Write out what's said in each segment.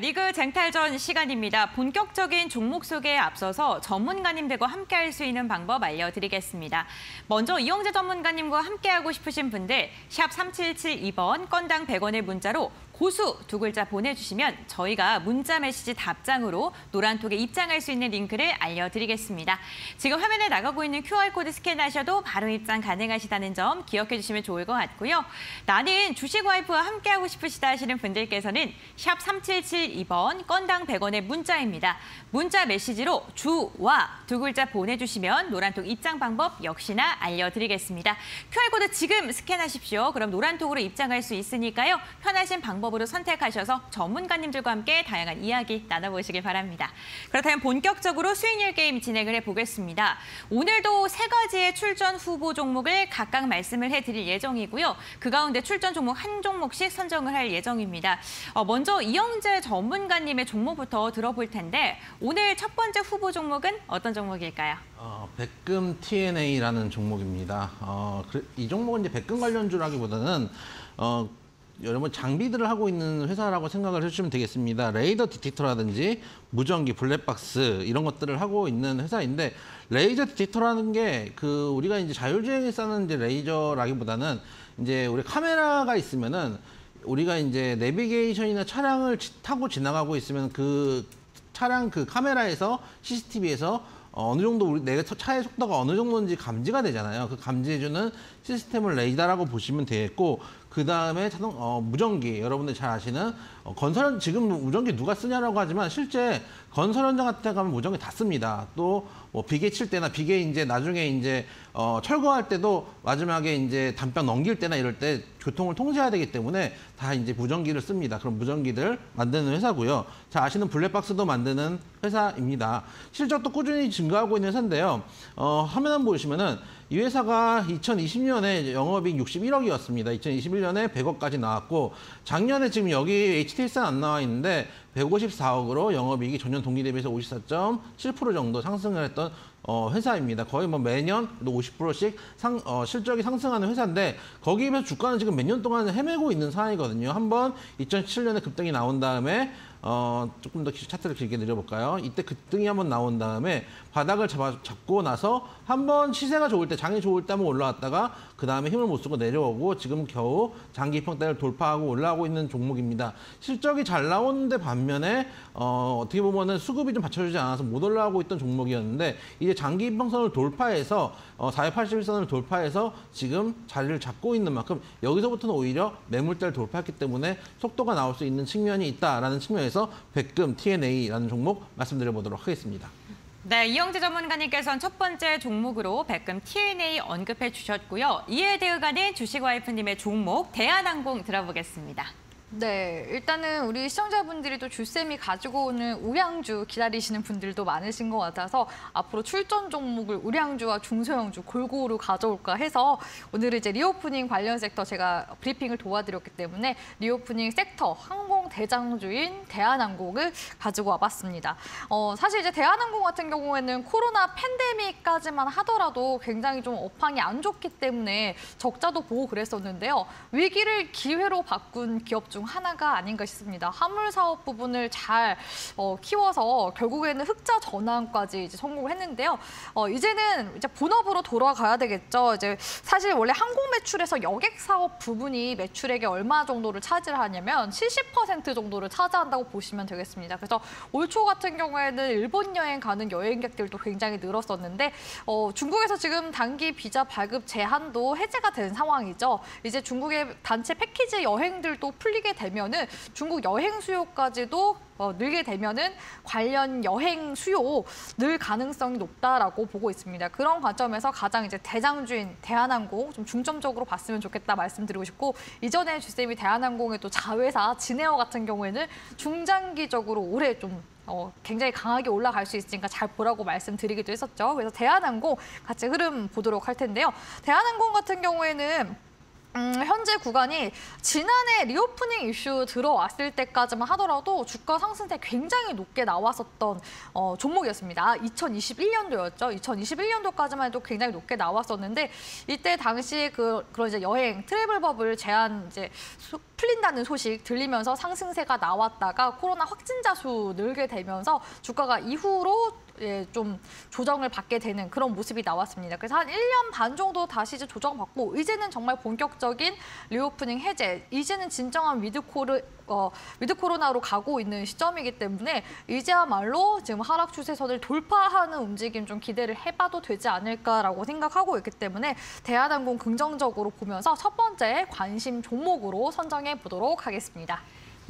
리그 쟁탈전 시간입니다. 본격적인 종목 소개에 앞서서 전문가님들과 함께할 수 있는 방법 알려드리겠습니다. 먼저 이영재 전문가님과 함께하고 싶으신 분들 샵 3772번 건당 100원의 문자로 고수 두 글자 보내주시면 저희가 문자 메시지 답장으로 노란톡에 입장할 수 있는 링크를 알려드리겠습니다. 지금 화면에 나가고 있는 QR코드 스캔하셔도 바로 입장 가능하시다는 점 기억해 주시면 좋을 것 같고요. 나는 주식 와이프와 함께하고 싶으시다 하시는 분들께서는 샵 3772번 건당 100원의 문자입니다. 문자 메시지로 주와 두 글자 보내주시면 노란톡 입장 방법 역시나 알려드리겠습니다. QR코드 지금 스캔하십시오. 그럼 노란톡으로 입장할 수 있으니까요. 편하신 방법 으로 선택하셔서 전문가님들과 함께 다양한 이야기 나눠보시길 바랍니다. 그렇다면 본격적으로 수익률 게임 진행을 해보겠습니다. 오늘도 세 가지의 출전 후보 종목을 각각 말씀을 해드릴 예정이고요. 그 가운데 출전 종목 한 종목씩 선정을 할 예정입니다. 어, 먼저 이영재 전문가님의 종목부터 들어볼 텐데 오늘 첫 번째 후보 종목은 어떤 종목일까요? 어, 백금 T&A라는 종목입니다. 어, 이 종목은 이제 백금 관련주라기보다는 어, 여러분 장비들을 하고 있는 회사라고 생각을 해주시면 되겠습니다. 레이더 detector라든지 무전기, 블랙박스 이런 것들을 하고 있는 회사인데 레이저 detector라는 게 그 우리가 이제 자율주행에 쓰는 이제 레이저라기보다는 이제 우리 카메라가 있으면은 우리가 이제 내비게이션이나 차량을 타고 지나가고 있으면 그 차량 그 카메라에서 CCTV에서 어느 정도 우리 내 차의 속도가 어느 정도인지 감지가 되잖아요. 그 감지해주는 시스템을 레이더라고 보시면 되겠고 그 다음에 자동 어, 무전기 여러분들 잘 아시는 어, 건설 지금 무전기 누가 쓰냐라고 하지만 실제 건설 현장 같은 데 가면 무전기 다 씁니다. 또 뭐 비계 칠 때나 비계 이제 나중에 이제 어, 철거할 때도 마지막에 이제 단병 넘길 때나 이럴 때 교통을 통제해야 되기 때문에 다 이제 무전기를 씁니다. 그럼 무전기를 만드는 회사고요. 자 아시는 블랙박스도 만드는 회사입니다. 실적도 꾸준히 증가하고 있는 회사인데요. 어, 화면 한번 보시면은 이 회사가 2020년에 영업이익 61억이었습니다. 2021년에 100억까지 나왔고 작년에 지금 여기 HTS는 안 나와 있는데 154억으로 영업이익이 전년 동기 대비해서 54.7% 정도 상승을 했던 어, 회사입니다. 거의 뭐 매년 50%씩 상, 어, 실적이 상승하는 회사인데 거기에 비해서 주가는 지금 몇 년 동안 헤매고 있는 상황이거든요. 한번 2007년에 급등이 나온 다음에 어, 조금 더 차트를 길게 내려볼까요? 이때 급등이 한번 나온 다음에 바닥을 잡아, 잡고 나서 한번 시세가 좋을 때, 장이 좋을 때 한번 올라왔다가 그 다음에 힘을 못 쓰고 내려오고 지금 겨우 장기 평대를 돌파하고 올라오고 있는 종목입니다. 실적이 잘 나오는데 반면에 어, 어떻게 보면은 수급이 좀 받쳐주지 않아서 못 올라오고 있던 종목이었는데 이제 장기 이평선을 돌파해서 어, 481선을 돌파해서 지금 자리를 잡고 있는 만큼 여기서부터는 오히려 매물대를 돌파했기 때문에 속도가 나올 수 있는 측면이 있다라는 측면에서 백금 TNA라는 종목 말씀드려보도록 하겠습니다. 네, 이영재 전문가님께서는 첫 번째 종목으로 백금 TNA 언급해 주셨고요. 이에 대응하는 주식와이프님의 종목 대한항공 들어보겠습니다. 네, 일단은 우리 시청자분들이 또 주쌤이 가지고 오는 우량주 기다리시는 분들도 많으신 것 같아서 앞으로 출전 종목을 우량주와 중소형주 골고루 가져올까 해서 오늘은 이제 reopening 관련 섹터 제가 브리핑을 도와드렸기 때문에 reopening 섹터 항공 대장주인 대한항공을 가지고 와봤습니다. 어, 사실 이제 대한항공 같은 경우에는 코로나 팬데믹까지만 하더라도 굉장히 좀 업황이 안 좋기 때문에 적자도 보고 그랬었는데요. 위기를 기회로 바꾼 기업 중중 하나가 아닌가 싶습니다. 화물 사업 부분을 잘 어, 키워서 결국에는 흑자 전환까지 이제 성공을 했는데요. 어, 이제는 이제 본업으로 돌아가야 되겠죠. 이제 사실 원래 항공 매출에서 여객 사업 부분이 매출액의 얼마 정도를 차지하냐면 70% 정도를 차지한다고 보시면 되겠습니다. 그래서 올 초 같은 경우에는 일본 여행 가는 여행객들도 굉장히 늘었었는데 어, 중국에서 지금 단기 비자 발급 제한도 해제가 된 상황이죠. 이제 중국의 단체 패키지 여행들도 풀리게 되면은 중국 여행 수요까지도 어, 늘게 되면은 관련 여행 수요 늘 가능성이 높다라고 보고 있습니다. 그런 관점에서 가장 이제 대장주인 대한항공 좀 중점적으로 봤으면 좋겠다 말씀드리고 싶고 이전에 주쌤이 대한항공의 또 자회사 진에어 같은 경우에는 중장기적으로 올해 좀 어, 굉장히 강하게 올라갈 수 있으니까 잘 보라고 말씀드리기도 했었죠. 그래서 대한항공 같이 흐름 보도록 할 텐데요. 대한항공 같은 경우에는 음, 현재 구간이 지난해 reopening 이슈 들어왔을 때까지만 하더라도 주가 상승세 굉장히 높게 나왔었던 어, 종목이었습니다. 2021년도였죠. 2021년도까지만 해도 굉장히 높게 나왔었는데 이때 당시 그 그런 이제 여행 travel bubble 제한 이제 수- 풀린다는 소식 들리면서 상승세가 나왔다가 코로나 확진자 수 늘게 되면서 주가가 이후로 예, 좀 조정을 받게 되는 그런 모습이 나왔습니다. 그래서 한 1년 반 정도 다시 이제 조정받고 이제는 정말 본격적인 reopening 해제, 이제는 진정한 with 코르 어, with 코로나로 가고 있는 시점이기 때문에 이제야말로 지금 하락 추세선을 돌파하는 움직임 좀 기대를 해봐도 되지 않을까라고 생각하고 있기 때문에 대한항공 긍정적으로 보면서 첫 번째 관심 종목으로 선정해 보도록 하겠습니다.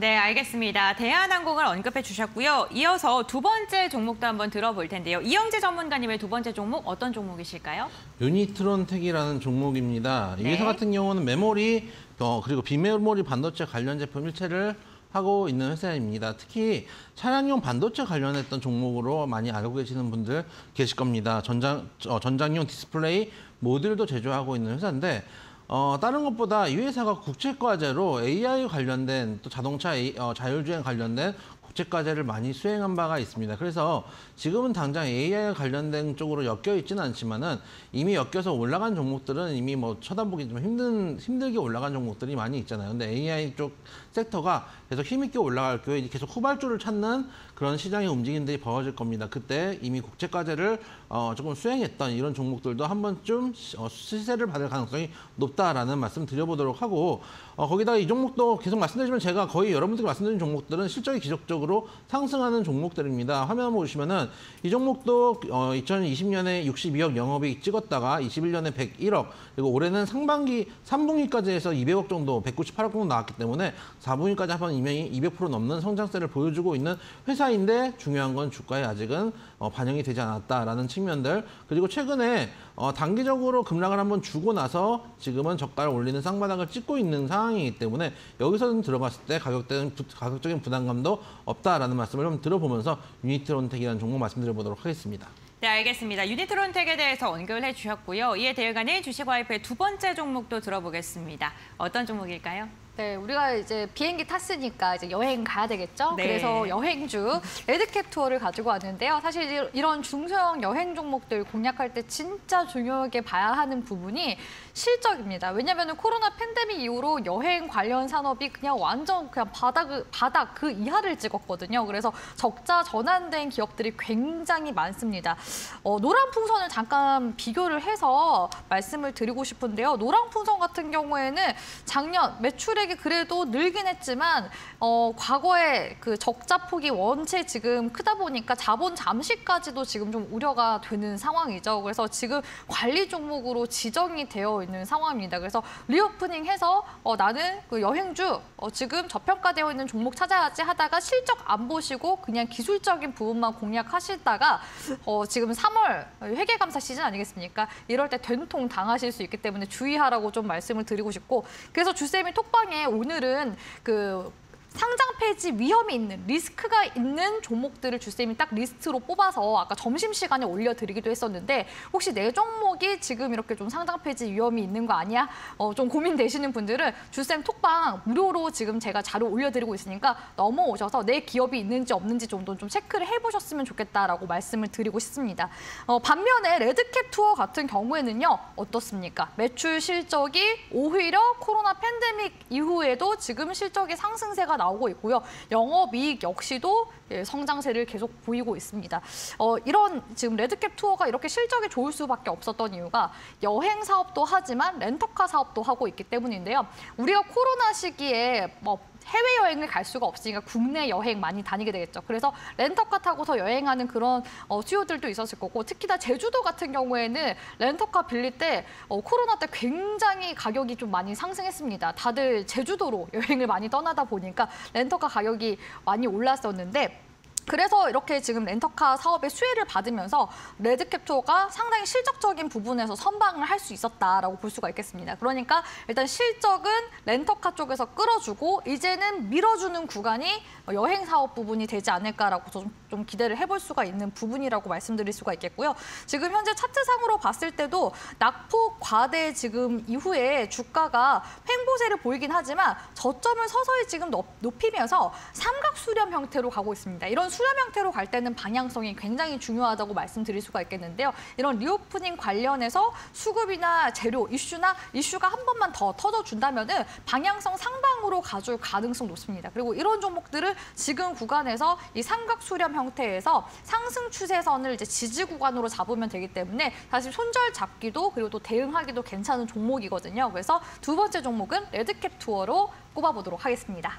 네, 알겠습니다. 대한항공을 언급해 주셨고요. 이어서 두 번째 종목도 한번 들어볼 텐데요. 이영재 전문가님의 두 번째 종목 어떤 종목이실까요? 유니트론텍이라는 종목입니다. 이 네. 회사 같은 경우는 메모리 어, 그리고 비메모리 반도체 관련 제품 일체를 하고 있는 회사입니다. 특히 차량용 반도체 관련했던 종목으로 많이 알고 계시는 분들 계실 겁니다. 전장, 어, 전장용 디스플레이 모듈도 제조하고 있는 회사인데 어, 다른 것보다 이 회사가 국제과제로 AI 관련된 또 자동차 A- 어, 자율주행 관련된 국제과제를 많이 수행한 바가 있습니다. 그래서 지금은 당장 AI 관련된 쪽으로 엮여 있지는 않지만은 이미 엮여서 올라간 종목들은 이미 뭐 쳐다보기 좀 힘든 힘들게 올라간 종목들이 많이 있잖아요. 근데 AI 쪽 섹터가 계속 힘있게 올라갈 이제 계속 후발주를 찾는 그런 시장의 움직임들이 벌어질 겁니다. 그때 이미 국제과제를 어, 조금 수행했던 이런 종목들도 한 번쯤 시- 어, 시세를 받을 가능성이 높다라는 말씀 드려보도록 하고 어, 거기다 이 종목도 계속 말씀드리지만 제가 거의 여러분들이 말씀드린 종목들은 실적이 기적적으로 상승하는 종목들입니다. 화면 한번 보시면은 이 종목도 어, 2020년에 62억 영업이익 찍었다가 21년에 101억 그리고 올해는 상반기 3분기까지 해서 200억 정도 198억 정도 나왔기 때문에 4분기까지 합한 이명이 200% 넘는 성장세를 보여주고 있는 회사 인데 중요한 건 주가에 아직은 어, 반영이 되지 않았다라는 측면들 그리고 최근에 어, 단기적으로 급락을 한번 주고 나서 지금은 저가를 올리는 쌍바닥을 찍고 있는 상황이기 때문에 여기서 들어갔을 때 가격대는 부- 가격적인 부담감도 없다라는 말씀을 좀 들어보면서 유니트론텍이라는 종목 말씀드려보도록 하겠습니다. 네, 알겠습니다. 유니트론텍에 대해서 언급을 해주셨고요. 이에 대응하는 주식와이프의 두 번째 종목도 들어보겠습니다. 어떤 종목일까요? 네, 우리가 이제 비행기 탔으니까 이제 여행 가야 되겠죠. 네. 그래서 여행주 레드캡 투어를 가지고 왔는데요. 사실 이런 중소형 여행 종목들 공략할 때 진짜 중요하게 봐야 하는 부분이 실적입니다. 왜냐하면 코로나 팬데믹 이후로 여행 관련 산업이 그냥 완전 그냥 바닥 바닥 그 이하를 찍었거든요. 그래서 적자 전환된 기업들이 굉장히 많습니다. 어, 노란 풍선을 잠깐 비교를 해서 말씀을 드리고 싶은데요. 노란 풍선 같은 경우에는 작년 매출액 이 그래도 늘긴 했지만 어, 과거에 그 적자 폭이 원체 지금 크다 보니까 자본 잠시까지도 지금 좀 우려가 되는 상황이죠. 그래서 지금 관리 종목으로 지정이 되어 있는 상황입니다. 그래서 리오프닝해서 어, 나는 그 여행주 어, 지금 저평가되어 있는 종목 찾아야지 하다가 실적 안 보시고 그냥 기술적인 부분만 공략하시다가 어, 지금 3월 회계감사 시즌 아니겠습니까? 이럴 때 된통 당하실 수 있기 때문에 주의하라고 좀 말씀을 드리고 싶고 그래서 주쌤이 톡방 에 오늘은 그 상장 폐지 위험이 있는 리스크가 있는 종목들을 주쌤이 딱 리스트로 뽑아서 아까 점심시간에 올려드리기도 했었는데 혹시 내 종목이 지금 이렇게 좀 상장 폐지 위험이 있는 거 아니야? 어, 좀 고민되시는 분들은 주쌤 톡방 무료로 지금 제가 자료 올려드리고 있으니까 넘어오셔서 내 기업이 있는지 없는지 정도 좀 체크를 해보셨으면 좋겠다라고 말씀을 드리고 싶습니다. 어, 반면에 레드캡 투어 같은 경우에는요 어떻습니까? 매출 실적이 오히려 코로나 팬데믹 이후에도 지금 실적이 상승세가 나오 고 있고요. 영업이익 역시도 예, 성장세를 계속 보이고 있습니다. 어, 이런 지금 레드캡 투어가 이렇게 실적이 좋을 수밖에 없었던 이유가 여행 사업도 하지만 렌터카 사업도 하고 있기 때문인데요. 우리가 코로나 시기에 뭐 해외 여행을 갈 수가 없으니까 국내 여행 많이 다니게 되겠죠. 그래서 렌터카 타고서 여행하는 그런 어, 수요들도 있었을 거고 특히나 제주도 같은 경우에는 렌터카 빌릴 때 어, 코로나 때 굉장히 가격이 좀 많이 상승했습니다. 다들 제주도로 여행을 많이 떠나다 보니까 렌터카 가격이 많이 올랐었는데 그래서 이렇게 지금 렌터카 사업의 수혜를 받으면서 레드캡토가 상당히 실적적인 부분에서 선방을 할 수 있었다라고 볼 수가 있겠습니다. 그러니까 일단 실적은 렌터카 쪽에서 끌어주고 이제는 밀어주는 구간이 여행 사업 부분이 되지 않을까라고 좀, 좀 기대를 해볼 수가 있는 부분이라고 말씀드릴 수가 있겠고요. 지금 현재 차트상으로 봤을 때도 낙폭 과대 지금 이후에 주가가 횡보세를 보이긴 하지만 저점을 서서히 지금 높- 높이면서 삼각 수렴 형태로 가고 있습니다. 이런 수렴 형태로 갈 때는 방향성이 굉장히 중요하다고 말씀드릴 수가 있겠는데요. 이런 reopening 관련해서 수급이나 재료 이슈나 이슈가 한 번만 더 터져준다면 은 방향성 상방으로 가줄 가능성 높습니다. 그리고 이런 종목들을 지금 구간에서 이 삼각 수렴 형태에서 상승 추세선을 이제 지지 구간으로 잡으면 되기 때문에 사실 손절 잡기도 그리고 또 대응하기도 괜찮은 종목이거든요. 그래서 두 번째 종목은 레드캡 투어로 꼽아보도록 하겠습니다.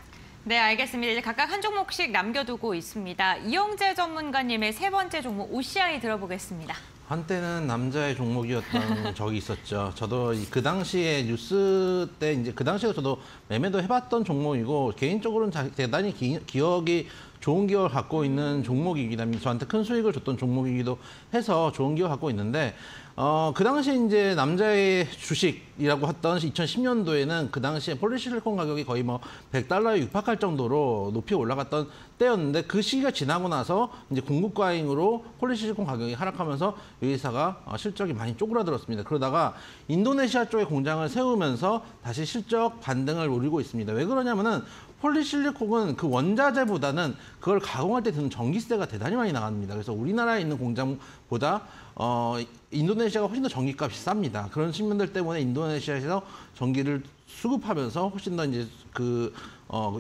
네, 알겠습니다. 이제 각각 한 종목씩 남겨두고 있습니다. 이영재 전문가님의 세 번째 종목 OCI 들어보겠습니다. 한때는 남자의 종목이었던 적이 있었죠. 저도 이- 그 당시에 뉴스 때 이제 그 당시에 저도 매매도 해봤던 종목이고 개인적으로는 자- 대단히 기, 기억이 좋은 기억을 갖고 있는 종목이기도 합니다. 저한테 큰 수익을 줬던 종목이기도 해서 좋은 기억을 갖고 있는데 어, 그 당시에 이제 남자의 주식이라고 했던 2010년도에는 그 당시에 폴리실리콘 가격이 거의 뭐 100달러에 육박할 정도로 높이 올라갔던 때였는데 그 시기가 지나고 나서 이제 공급 과잉으로 폴리실리콘 가격이 하락하면서 이 회사가 어, 실적이 많이 쪼그라들었습니다. 그러다가 인도네시아 쪽에 공장을 세우면서 다시 실적 반등을 노리고 있습니다. 왜 그러냐면은 폴리실리콘은 그 원자재보다는 그걸 가공할 때 드는 전기세가 대단히 많이 나갑니다. 그래서 우리나라에 있는 공장보다 어, 인도네시아가 훨씬 더 전기값이 쌉니다. 그런 측면들 때문에 인도네시아에서 전기를 수급하면서 훨씬 더 이제 그 어,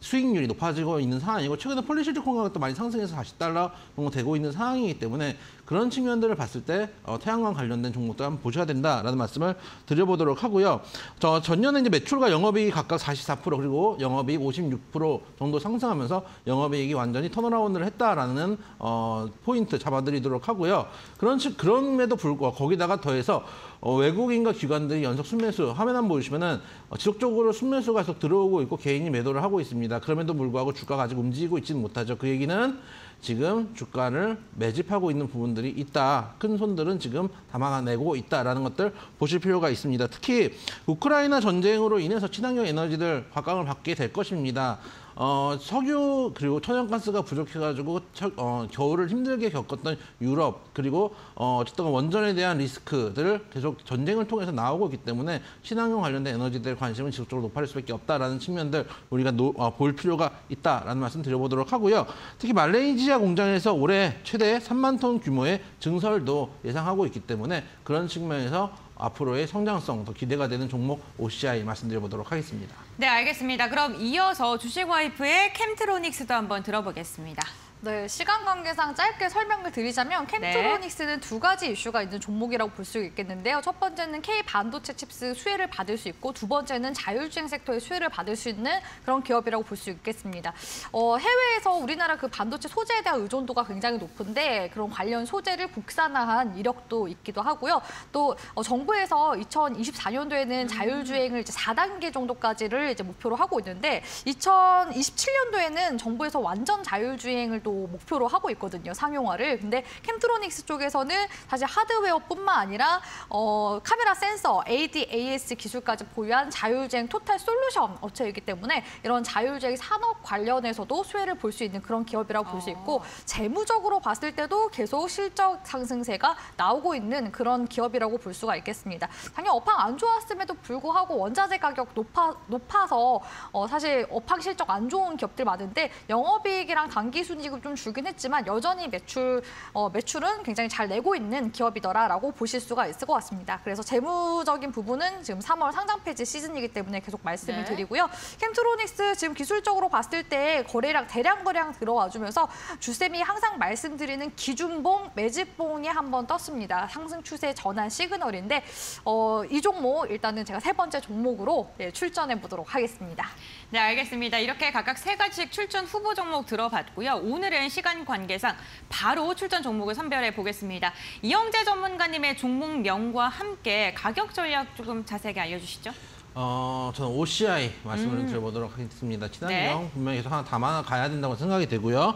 수익률이 높아지고 있는 상황이고 최근에 폴리실리콘 가격도 많이 상승해서 40달러 정도 되고 있는 상황이기 때문에 그런 측면들을 봤을 때 어, 태양광 관련된 종목도 한번 보셔야 된다라는 말씀을 드려보도록 하고요. 저 전년에 이제 매출과 영업이익이 각각 44% 그리고 영업이익 56% 정도 상승하면서 영업이익이 완전히 턴어라운드를 했다라는 어, 포인트 잡아드리도록 하고요. 그런 측 그럼에도 불구하고 거기다가 더해서 어, 외국인과 기관들이 연속 순매수 화면 한번 보시면은 어, 지속적으로 순매수가 계속 들어오고 있고 개인이 매도를 하고 있습니다. 그럼에도 불구하고 주가가 아직 움직이고 있지는 못하죠. 그 얘기는 지금 주가를 매집하고 있는 부분들이 있다. 큰 손들은 지금 담아내고 있다라는 것들 보실 필요가 있습니다. 특히 우크라이나 전쟁으로 인해서 친환경 에너지들 각광을 받게 될 것입니다. 어, 석유 그리고 천연가스가 부족해가지고 처- 어, 겨울을 힘들게 겪었던 유럽 그리고 어, 어쨌든 원전에 대한 리스크들 계속 전쟁을 통해서 나오고 있기 때문에 친환경 관련된 에너지들 관심은 지속적으로 높아질 수밖에 없다라는 측면들 우리가 노- 어, 볼 필요가 있다라는 말씀 드려보도록 하고요. 특히 말레이시아 공장에서 올해 최대 3만 톤 규모의 증설도 예상하고 있기 때문에 그런 측면에서 앞으로의 성장성 더 기대가 되는 종목 OCI 말씀드려보도록 하겠습니다. 네, 알겠습니다. 그럼 이어서 주식 와이프의 켐트로닉스도 한번 들어보겠습니다. 네, 시간 관계상 짧게 설명을 드리자면 켐트로닉스는 두 가지 이슈가 있는 종목이라고 볼 수 있겠는데요. 첫 번째는 K 반도체 CHIPS 수혜를 받을 수 있고 두 번째는 자율주행 섹터의 수혜를 받을 수 있는 그런 기업이라고 볼 수 있겠습니다. 어, 해외에서 우리나라 그 반도체 소재에 대한 의존도가 굉장히 높은데 그런 관련 소재를 국산화한 이력도 있기도 하고요. 또 어, 정부에서 2024년도에는 자율주행을 이제 4단계 정도까지를 이제 목표로 하고 있는데 2027년도에는 정부에서 완전 자율주행을 또 목표로 하고 있거든요. 상용화를. 근데 캠트로닉스 쪽에서는 사실 하드웨어뿐만 아니라 어, 카메라 센서, ADAS 기술까지 보유한 자율주행 토탈 솔루션 업체이기 때문에 이런 자율주행 산업 관련해서도 수혜를 볼 수 있는 그런 기업이라고 볼 수 있고 재무적으로 봤을 때도 계속 실적 상승세가 나오고 있는 그런 기업이라고 볼 수가 있겠습니다. 당연히 업황 안 좋았음에도 불구하고 원자재 가격 높아, 높아서 어, 사실 업황 실적 안 좋은 기업들 많은데 영업이익이랑 당기순이익을 좀 줄긴 했지만 여전히 매출 어, 매출은 굉장히 잘 내고 있는 기업이더라라고 보실 수가 있을 것 같습니다. 그래서 재무적인 부분은 지금 3월 상장 폐지 시즌이기 때문에 계속 말씀을 네. 드리고요. 캠트로닉스 지금 기술적으로 봤을 때 거래량 대량 거래량 들어와 주면서 주쌤이 항상 말씀드리는 기준봉, 매집봉이 한번 떴습니다. 상승 추세 전환 시그널인데 어, 이 종목 일단은 제가 세 번째 종목으로 예, 출전해 보도록 하겠습니다. 네, 알겠습니다. 이렇게 각각 세 가지씩 출전 후보 종목 들어봤고요. 오늘 은 시간 관계상 바로 출전 종목을 선별해 보겠습니다. 이영재 전문가님의 종목명과 함께 가격 전략 조금 자세하게 알려주시죠. 어, 저는 OCI 말씀을 음. 드려보도록 하겠습니다. 친환경 네. 분명히 계속 하나 담아 가야 된다고 생각이 되고요.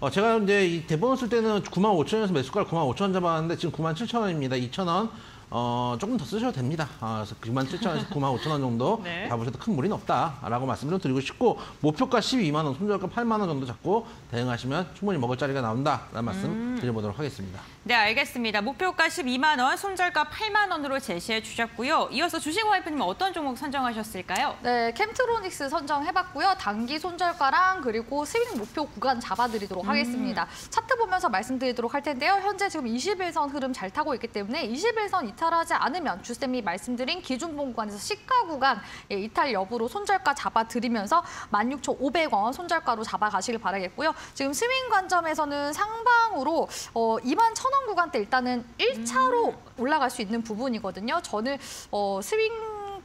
어, 제가 이제 이 대본을 쓸 때는 9만 5천 원에서 매수가를 9만 5천 원 잡았는데 지금 9만 7천 원입니다. 2천 원. 어, 조금 더 쓰셔도 됩니다. 아, 그래서 9만 7천 원에서 9만 5천 원 정도 네. 잡으셔도 큰 무리는 없다라고 말씀을 좀 드리고 싶고 목표가 12만 원, 손절가 8만 원 정도 잡고 대응하시면 충분히 먹을 자리가 나온다라는 말씀 드려보도록 하겠습니다. 네, 알겠습니다. 목표가 12만 원, 손절가 8만 원으로 제시해 주셨고요. 이어서 주식 와이프님 어떤 종목 선정하셨을까요? 네, 켐트로닉스 선정해봤고요. 단기 손절가랑 그리고 스윙 목표 구간 잡아드리도록 하겠습니다. 차트 보면서 말씀드리도록 할 텐데요. 현재 지금 21선 흐름 잘 타고 있기 때문에 21선 이탈하지 않으면 주쌤이 말씀드린 기준봉 구간에서 시가 구간 예, 이탈 여부로 손절가 잡아드리면서 16,500원 손절가로 잡아가시길 바라겠고요. 지금 스윙 관점에서는 상방으로 어, 2만 1,000원 구간대 일단은 1차로 올라갈 수 있는 부분이거든요. 저는 어, 스윙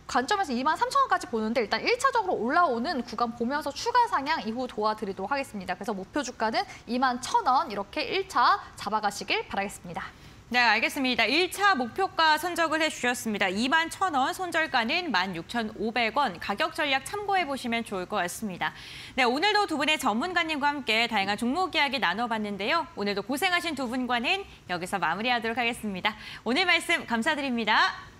관점에서 2만 3천 원까지 보는데 일단 1차적으로 올라오는 구간 보면서 추가 상향 이후 도와드리도록 하겠습니다. 그래서 목표 주가는 2만 1천 원 이렇게 1차 잡아가시길 바라겠습니다. 네, 알겠습니다. 1차 목표가 선적을 해주셨습니다. 2만 1,000원, 손절가는 16,500원. 가격 전략 참고해 보시면 좋을 것 같습니다. 네, 오늘도 두 분의 전문가님과 함께 다양한 종목 이야기 나눠봤는데요. 오늘도 고생하신 두 분과는 여기서 마무리하도록 하겠습니다. 오늘 말씀 감사드립니다.